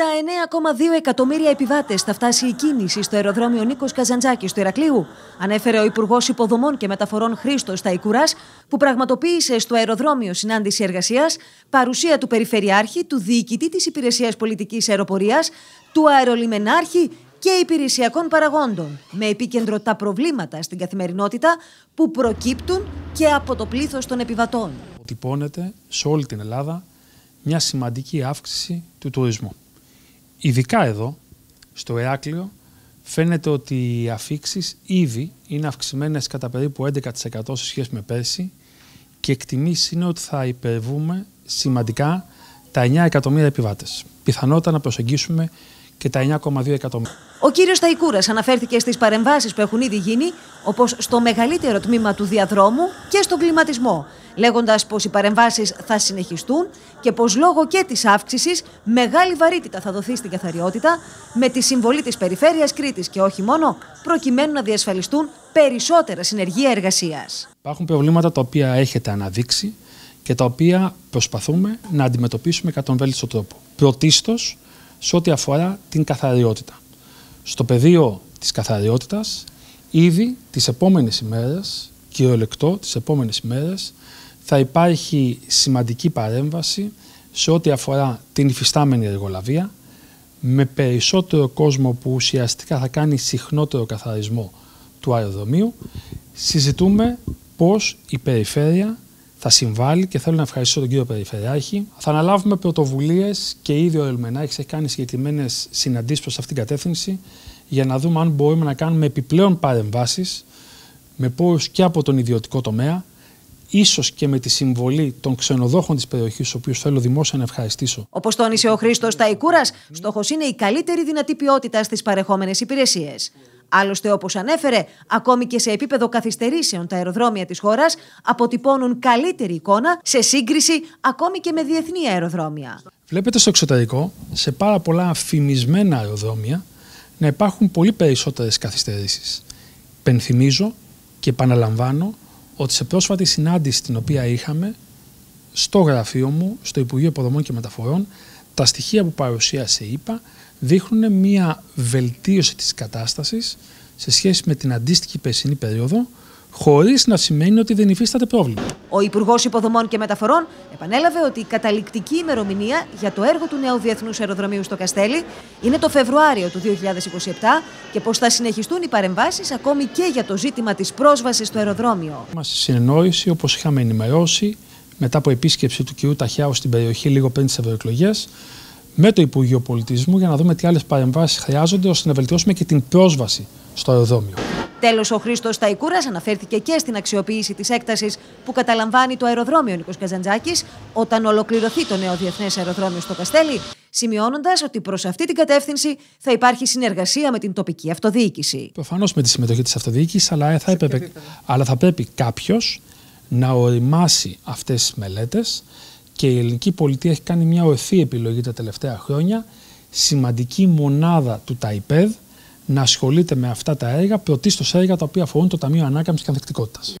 Τα 9,2 εκατομμύρια επιβάτες θα φτάσει η κίνηση στο αεροδρόμιο Νίκος Καζαντζάκης του Ηρακλείου, ανέφερε ο Υπουργός Υποδομών και Μεταφορών Χρήστος Ταϊκουρά, που πραγματοποίησε στο αεροδρόμιο συνάντηση εργασίας παρουσία του Περιφερειάρχη, του Διοικητή της Υπηρεσίας Πολιτικής Αεροπορίας, του Αερολιμενάρχη και υπηρεσιακών παραγόντων, με επίκεντρο τα προβλήματα στην καθημερινότητα που προκύπτουν και από το πλήθος των επιβατών. Τυπώνεται σε όλη την Ελλάδα μια σημαντική αύξηση του τουρισμού. Ειδικά εδώ, στο Εράκλειο, φαίνεται ότι οι αφήξεις ήδη είναι αυξημένες κατά περίπου 11% σε σχέση με πέρσι και εκτιμήσεις είναι ότι θα υπερβούμε σημαντικά τα 9 εκατομμύρια επιβάτες. Πιθανότατα να προσεγγίσουμε και τα 9,2 εκατομμύρια. Ο κύριος Ταϊκούρας αναφέρθηκε στις παρεμβάσεις που έχουν ήδη γίνει, όπως στο μεγαλύτερο τμήμα του διαδρόμου και στον κλιματισμό, λέγοντας πως οι παρεμβάσεις θα συνεχιστούν και πως λόγω και της αύξησης μεγάλη βαρύτητα θα δοθεί στην καθαριότητα με τη συμβολή της Περιφέρειας Κρήτης και όχι μόνο, προκειμένου να διασφαλιστούν περισσότερα συνεργεία εργασίας. Υπάρχουν προβλήματα τα οποία έχετε αναδείξει και τα οποία προσπαθούμε να αντιμετωπίσουμε κατά τον βέλτιστο τρόπο. Πρωτίστως, σε ό,τι αφορά την καθαριότητα. Στο πεδίο της καθαριότητας, ήδη τις επόμενες ημέρες, κυριολεκτό τις επόμενες ημέρες, θα υπάρχει σημαντική παρέμβαση σε ό,τι αφορά την υφιστάμενη εργολαβία, με περισσότερο κόσμο που ουσιαστικά θα κάνει συχνότερο καθαρισμό του αεροδρομίου, συζητούμε πώς η περιφέρεια θα συμβάλλει και θέλω να ευχαριστήσω τον κύριο Περιφερειάρχη. Θα αναλάβουμε πρωτοβουλίες και ήδη ο Ελμενάκης έχει κάνει συγκεκριμένες συναντήσεις προς αυτήν την κατεύθυνση για να δούμε αν μπορούμε να κάνουμε επιπλέον παρεμβάσεις με πόρους και από τον ιδιωτικό τομέα, ίσως και με τη συμβολή των ξενοδόχων της περιοχής, του οποίους θέλω δημόσια να ευχαριστήσω. Όπως τόνισε ο Χρήστος Ταϊκούρας, στόχος είναι η καλύτερη δυνατή ποιότητα στις παρεχόμενες υπηρεσίες. Άλλωστε, όπως ανέφερε, ακόμη και σε επίπεδο καθυστερήσεων τα αεροδρόμια της χώρας αποτυπώνουν καλύτερη εικόνα σε σύγκριση ακόμη και με διεθνή αεροδρόμια. Βλέπετε στο εξωτερικό, σε πάρα πολλά φημισμένα αεροδρόμια, να υπάρχουν πολύ περισσότερες καθυστερήσεις. Πενθυμίζω και επαναλαμβάνω ότι σε πρόσφατη συνάντηση την οποία είχαμε στο γραφείο μου, στο Υπουργείο Υποδομών και Μεταφορών, τα στοιχεία που παρουσίασε είπα δείχνουν μια βελτίωση της κατάστασης σε σχέση με την αντίστοιχη περσινή περίοδο, χωρίς να σημαίνει ότι δεν υφίσταται πρόβλημα. Ο Υπουργός Υποδομών και Μεταφορών επανέλαβε ότι η καταληκτική ημερομηνία για το έργο του νέου Διεθνούς Αεροδρομίου στο Καστέλι είναι το Φεβρουάριο του 2027 και πως θα συνεχιστούν οι παρεμβάσεις ακόμη και για το ζήτημα της πρόσβασης στο αεροδρόμιο. Είμαστε συνεννόηση, όπως είχαμε ενημερώσει μετά από επίσκεψη του κ. Ταχιάου στην περιοχή λίγο πριν τις ευρωεκλογές, με το Υπουργείο Πολιτισμού για να δούμε τι άλλες παρεμβάσεις χρειάζονται ώστε να βελτιώσουμε και την πρόσβαση στο αεροδρόμιο. Τέλος, ο Χρήστος Ταϊκούρα αναφέρθηκε και στην αξιοποίηση της έκτασης που καταλαμβάνει το αεροδρόμιο Νίκος Καζαντζάκης όταν ολοκληρωθεί το νέο διεθνές αεροδρόμιο στο Καστέλι, σημειώνοντας ότι προς αυτή την κατεύθυνση θα υπάρχει συνεργασία με την τοπική αυτοδιοίκηση. Προφανώς με τη συμμετοχή της αυτοδιοίκησης, αλλά, θα αλλά θα πρέπει κάποιος να οριμάσει αυτές τις μελέτες και η ελληνική πολιτεία έχει κάνει μια ορθή επιλογή τα τελευταία χρόνια, σημαντική μονάδα του ΤΑΙΠΕΔ να ασχολείται με αυτά τα έργα, πρωτίστως έργα τα οποία αφορούν το Ταμείο Ανάκαμψης και Ανθεκτικότητας.